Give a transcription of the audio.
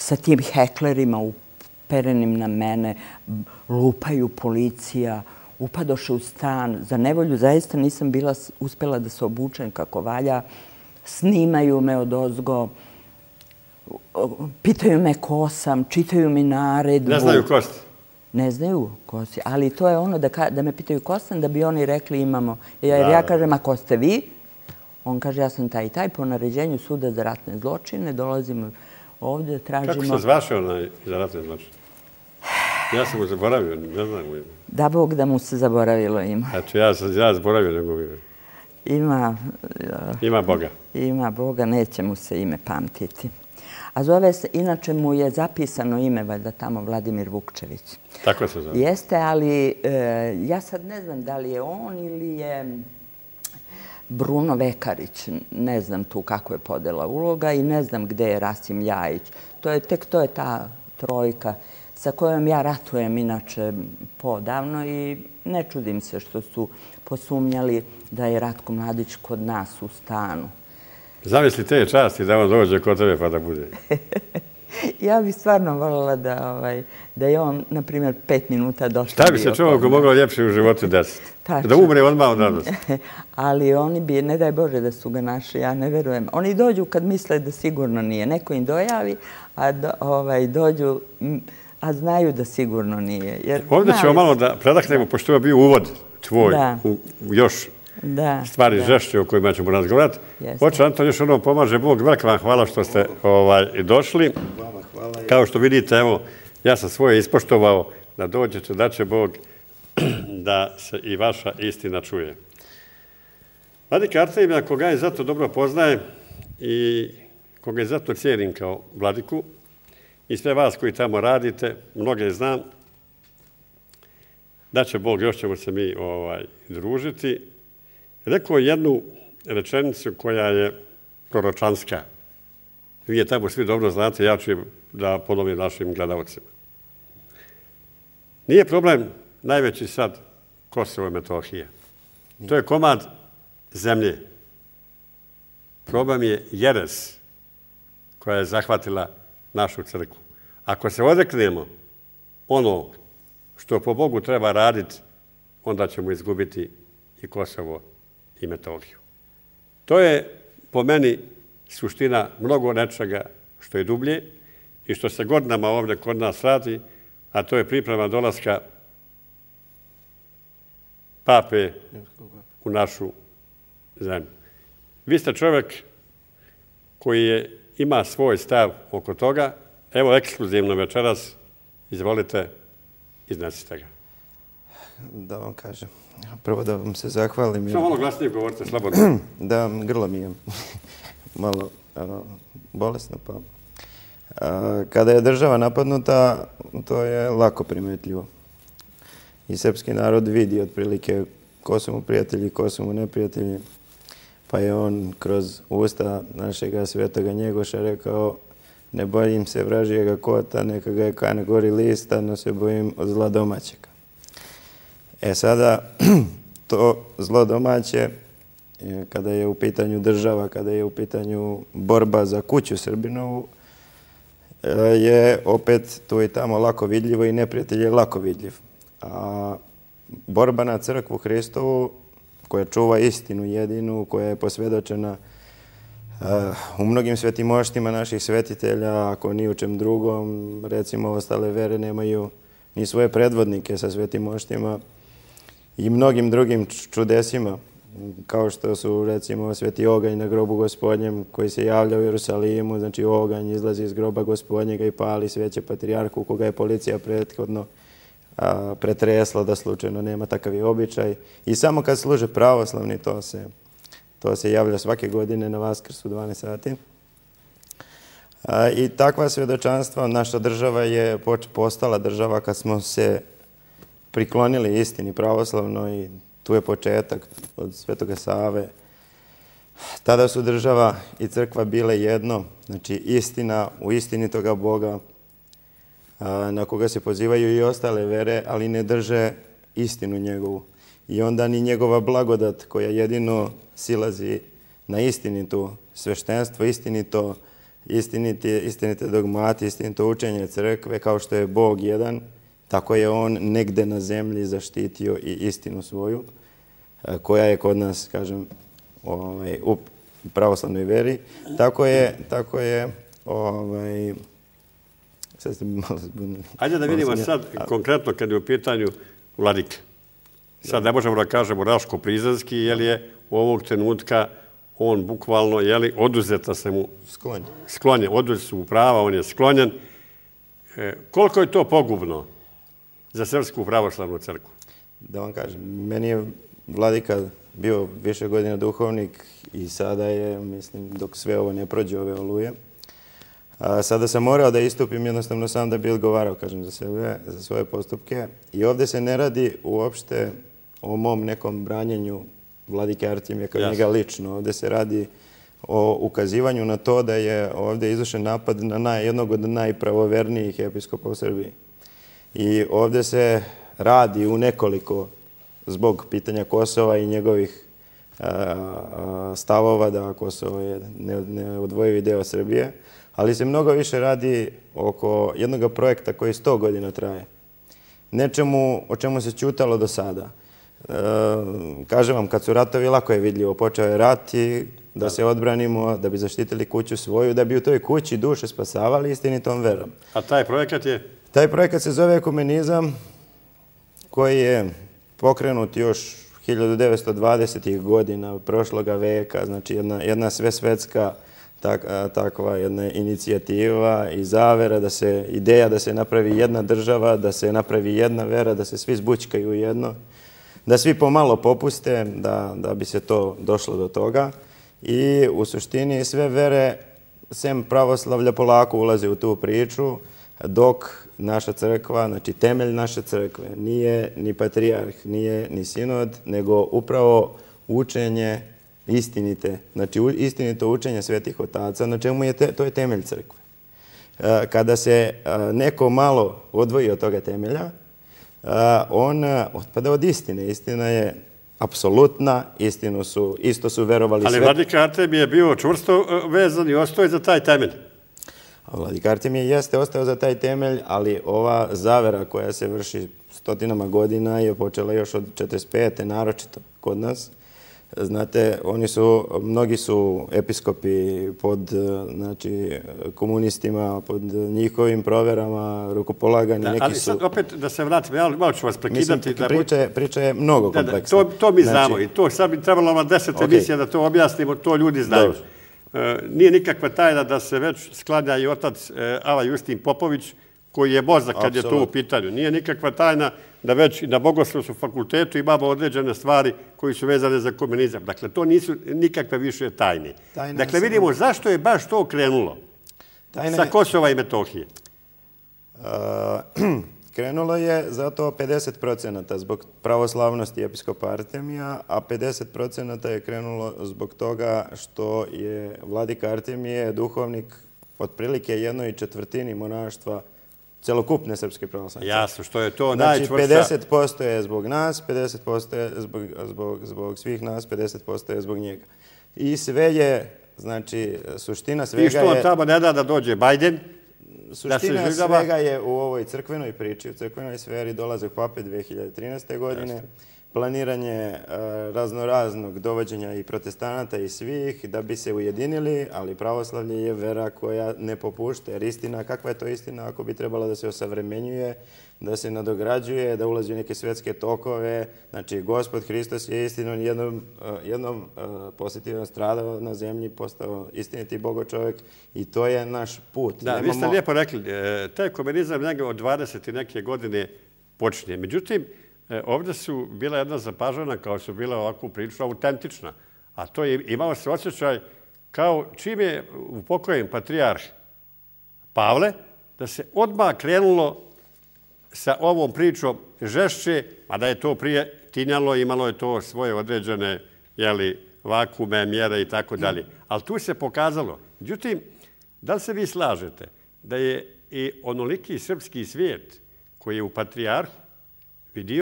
sa tim heklerima uperenim na mene, lupaju policija, upadoše u stan. Za nevolju zaista nisam bila uspela da se obučem kako valja. Snimaju me od ozgo, pitaju me ko sam, čitaju mi naredbu. Ne znaju ko ste? Ne znaju ko si, ali to je ono da me pitaju ko sam, da bi oni rekli imamo. Jer ja kažem, a ko ste vi? On kaže, ja sam taj i taj, po naređenju suda za ratne zločine, dolazimo ovdje, tražimo... Kako se zvaše onaj za ratne zločine? Ja sam mu zaboravio, ne znam mu ime. Da Bog da mu se zaboravilo ima. Eto, ja sam ja zaboravio nego ime. Ima... Ima Boga. Ima Boga, neće mu se ime pamtiti. A zove se, inače mu je zapisano ime, valjda tamo, Vladimir Vukčević. Tako se zove. Jeste, ali e, ja sad ne znam da li je on ili je Bruno Vekarić. Ne znam tu kako je podela uloga i ne znam gde je Rasim Ljajić. To je, tek to je ta trojka sa kojom ja ratujem inače podavno i ne čudim se što su posumnjali da je Ratko Mladić kod nas u stanu. Zamisli te časti da on dođe kod tebe pa da bude. ja bih stvarno voljela da, ovaj, da je on, na primjer, pet minuta došao. Šta bi se čovjeku moglo ljepše u životu desiti? Da umre odmah od radosti. Ali oni bi, ne daj Bože da su ga našli, ja ne verujem. Oni dođu kad misle da sigurno nije. Neko im dojavi, a ovaj, dođu, a znaju da sigurno nije. Jer, Ovdje ćemo malo da predahnemo, pošto je bio uvod tvoj u, još da, stvari da. žešće o kojima ćemo razgovarati. Hoće, Anton, još ono pomaže Bog. Velika vam hvala što ste ovaj, došli. Kao što vidite, evo, ja sam svoje ispoštovao da dođete, da će Bog da se i vaša istina čuje. Vladika Artemija, koga je zato dobro poznaje i koga je zato cijenim kao vladiku, i sve vas koji tamo radite, mnoge znam, da će Bog, još ćemo se mi ovaj, družiti, rekao jednu rečenicu koja je proročanska. Vi je tamo svi dobro znate, ja ću da ponovim našim gledalcima. Nije problem najveći sad Kosovo i Metohija. To je komad zemlje. Problem je jeres koja je zahvatila našu crkvu. Ako se odreknemo ono što po Bogu treba raditi, onda ćemo izgubiti i Kosovo i Metohiju. To je po meni suština mnogo nečega što je dublje i što se godinama ovdje kod nas radi, a to je priprema dolaska pape u našu zemlju. Vi ste čovjek koji je, ima svoj stav oko toga. Evo, ekskluzivno večeras, izvolite, iznesite ga. Da vam kažem. Prvo da vam se zahvalim. Samo malo glasnije govorite, slobodno. da, grlo mi je malo ano, bolesno. Pa. A, kada je država napadnuta, to je lako primetljivo. I srpski narod vidi otprilike ko su mu prijatelji, ko su mu neprijatelji. Pa je on kroz usta našeg svetoga Njegoša rekao ne bojim se vražijega kota, neka ga je kane gori lista, no se bojim od zla domaćega. E sada, to zlo domaće, e, kada je u pitanju država, kada je u pitanju borba za kuću Srbinovu, e, je opet tu i tamo lako vidljivo i neprijatelj je lako vidljiv. A borba na crkvu Hristovu, koja čuva istinu jedinu, koja je posvjedočena e, u mnogim svetimoštima naših svetitelja, ako ni u čem drugom, recimo ostale vere nemaju ni svoje predvodnike sa svetimoštima, i mnogim drugim čudesima, kao što su recimo sveti oganj na grobu gospodnjem koji se javlja u Jerusalimu, znači oganj izlazi iz groba gospodnjega i pali sveće patrijarku koga je policija prethodno pretresla da slučajno nema takav običaj. I samo kad služe pravoslavni, to se, to se javlja svake godine na Vaskrsu 12 sati. I takva svjedočanstva, naša država je postala država kad smo se priklonili istini pravoslavno i tu je početak od Svetoga Save. Tada su država i crkva bile jedno, znači istina u istini toga Boga na koga se pozivaju i ostale vere, ali ne drže istinu njegovu. I onda ni njegova blagodat koja jedino silazi na istinitu sveštenstvo, istinito istinite, istinite dogmati, istinito učenje crkve, kao što je Bog jedan, tako je on negde na zemlji zaštitio i istinu svoju, e, koja je kod nas, kažem, ovaj, u pravoslavnoj veri. Tako je, tako je, ovaj, sad ste malo zbunili. Ajde da vidimo sad, konkretno, kad je u pitanju vladike. Sad ne možemo da kažemo Raško-Prizanski, jer je u ovog trenutka on bukvalno, jeli, oduzeta se mu... Sklonjen. Sklonjen, oduzeta su mu prava, on je sklonjen. E, koliko je to pogubno za Srpsku pravoslavnu crku? Da vam kažem, meni je vladika bio više godina duhovnik i sada je, mislim, dok sve ovo ne prođe ove oluje, a, sada sam morao da istupim jednostavno sam da bi odgovarao, kažem, za sebe, za svoje postupke. I ovdje se ne radi uopšte o mom nekom branjenju vladike Artimije kao njega lično. Ovdje se radi o ukazivanju na to da je ovdje izvršen napad na jednog od najpravovernijih episkopa u Srbiji. I ovdje se radi u nekoliko zbog pitanja Kosova i njegovih stavova da Kosovo je neodvojivi deo Srbije, ali se mnogo više radi oko jednog projekta koji 100 godina traje. Nečemu o čemu se čutalo do sada. E, kažem vam, kad su ratovi, lako je vidljivo. Počeo je rat i da se odbranimo, da bi zaštitili kuću svoju, da bi u toj kući duše spasavali istinitom verom. A taj projekat je? Taj projekat se zove ekumenizam, koji je pokrenut još 1920. godina prošloga veka, znači jedna, jedna svesvetska tak, takva jedna inicijativa i zavera, da se, ideja da se napravi jedna država, da se napravi jedna vera, da se svi zbučkaju jedno da svi pomalo popuste, da, da bi se to došlo do toga. I u suštini sve vere, sem pravoslavlja, polako ulaze u tu priču, dok naša crkva, znači temelj naše crkve, nije ni patrijarh, nije ni sinod, nego upravo učenje istinite, znači istinito učenje svetih otaca, na čemu je te, to je temelj crkve. E, kada se e, neko malo odvoji od toga temelja, on otpada od istine. Istina je apsolutna, istinu su, isto su verovali sve. Ali Vladika Artemije je bio čvrsto e, vezan i ostoje za taj temelj. Vladika Artemije jeste ostao za taj temelj, ali ova zavera koja se vrši stotinama godina je počela još od 45. naročito kod nas. Znate, oni su, mnogi su episkopi pod znači, komunistima, pod njihovim proverama, rukopolagani. Da, neki ali sad opet da se vratim, ja malo ću vas prekidati. Mislim, priča, je, priča je mnogo kompleksna. To, to mi znamo znači, i to sad bi trebalo vam deset okay. emisija da to objasnimo, to ljudi znaju. E, nije nikakva tajna da se već sklanja i otac e, Ava Justin Popović, koji je mozak kad je to u pitanju. Nije nikakva tajna da već i na Bogoslovskom fakultetu imamo određene stvari koji su vezane za komunizam. Dakle, to nisu nikakve više tajne. dakle, vidimo zašto je baš to krenulo sa Kosova i Metohije. krenulo je zato 50% zbog pravoslavnosti episkopa Artemija, a 50% je krenulo zbog toga što je vladika Artemije duhovnik otprilike jednoj četvrtini monaštva celokupne srpske pravoslavne. Jasno, što je to znači, najčvrša. Znači, 50% je zbog nas, 50% je zbog, zbog, zbog svih nas, 50% je zbog njega. I sve je, znači, suština svega je... I što on tamo ne da da dođe Bajden? Suština svega je u ovoj crkvenoj priči, u crkvenoj sferi dolaze pape 2013. godine. Jasno planiranje e, raznoraznog dovođenja i protestanata i svih da bi se ujedinili, ali pravoslavlje je vera koja ne popušte. Jer istina, kakva je to istina ako bi trebala da se osavremenjuje, da se nadograđuje, da ulazi u neke svetske tokove. Znači, gospod Hristos je istinom jednom, e, jednom e, posjetivom stradao na zemlji, postao istiniti bogo čovjek i to je naš put. Da, vi ste lijepo rekli, taj komunizam nekaj od 20. i neke godine počinje. Međutim, E, ovdje su bila jedna zapažena, kao su bila ovako prilično autentična. A to je imao se osjećaj kao čim je upokojen patrijarh Pavle, da se odmah krenulo sa ovom pričom žešće, a da je to prije tinjalo, imalo je to svoje određene jeli, vakume, mjere i tako dalje. Ali tu se pokazalo. Međutim, da li se vi slažete da je i onoliki srpski svijet koji je u patrijarhu vidio